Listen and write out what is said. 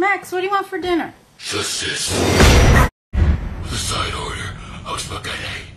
Max, what do you want for dinner? Justice. The side order of spaghetti.